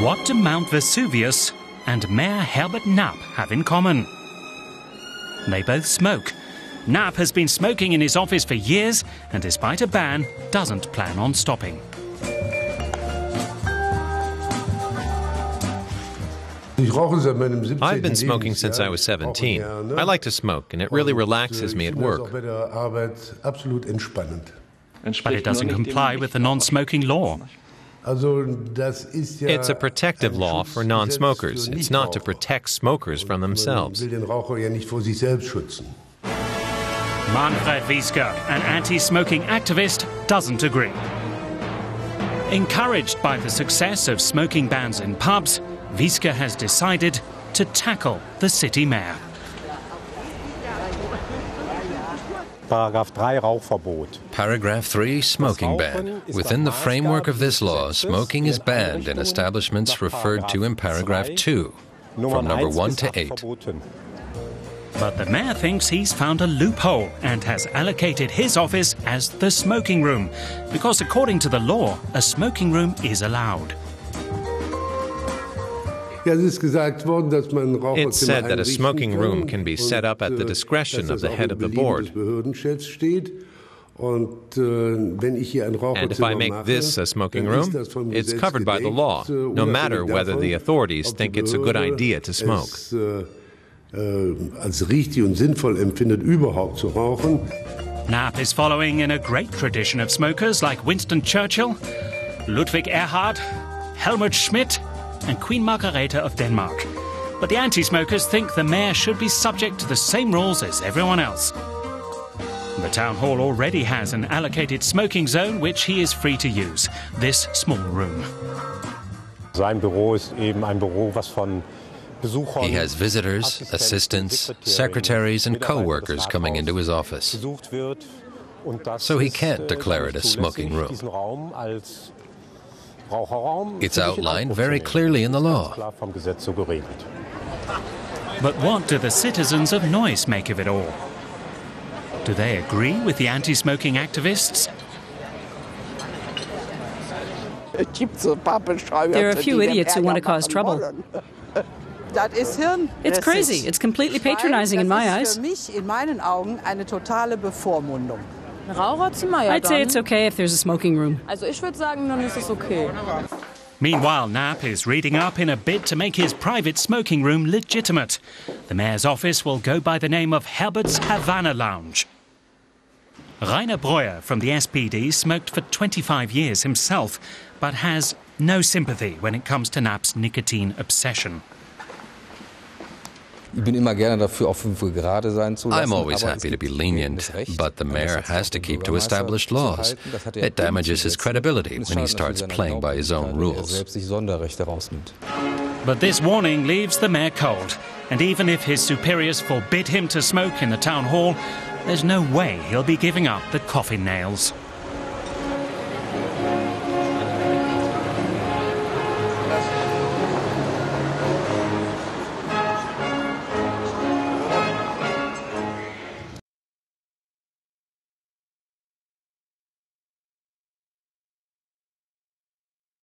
to Mount Vesuvius and Mayor Herbert Napp have in common? They both smoke. Napp has been smoking in his office for years and, despite a ban, doesn't plan on stopping. I've been smoking since I was 17. I like to smoke, and it really relaxes me at work. But it doesn't comply with the non smoking law. It's a protective law for non smokers. It's not to protect smokers from themselves. Manfred Wieske, an anti smoking activist, doesn't agree. Encouraged by the success of smoking bans in pubs, Wieske has decided to tackle the city mayor. Paragraph 3 Rauchverbot. Paragraph 3 Smoking ban. Within the framework of this law, smoking is banned in establishments referred to in paragraph 2, from number 1 to 8. But the mayor thinks he's found a loophole and has allocated his office as the smoking room, because according to the law, a smoking room is allowed. It's said that a smoking room can be set up at the discretion of the head of the board. And if I make this a smoking room, it's covered by the law, no matter whether the authorities think it's a good idea to smoke. Napp is following in a great tradition of smokers like Winston Churchill, Ludwig Erhard, Helmut Schmidt, and Queen Margaretha of Denmark. But the anti smokers think the mayor should be subject to the same rules as everyone else. The town hall already has an allocated smoking zone which he is free to use, this small room. Sein Büro ist eben ein Büro, was von Besuchern, He has visitors, assistants, secretaries, and co workers coming into his office. besucht wird. Und das So he can't äh, declare it a smoking room. It's für sich in outlined very clearly in the law. klar vom Gesetz so geregelt. But what do the citizens of Neuss make of it all? Do they agree with the anti smoking activists? There are a few idiots who want to cause trouble. It's crazy. It's completely patronizing in my eyes. I'd say it's okay if there's a smoking room. Also ich würde sagen, dann ist es okay. Meanwhile, Napp is reading up in a bid to make his private smoking room legitimate. The mayor's office will go by the name of Herbert's Havana Lounge. Rainer Breuer from the SPD smoked for 25 years himself, but has no sympathy when it comes to Napp's nicotine obsession. I'm always happy to be lenient, but the mayor has to keep to established laws. halten. Das hat er It damages his credibility when he starts playing by his own Glaubwürdigkeit, wenn er rules. selbst sich Sonderrechte rausnimmt. But this warning leaves the mayor cold, and even if his superiors forbid him to smoke in the town hall, there's no way he'll be giving up the coffin nails.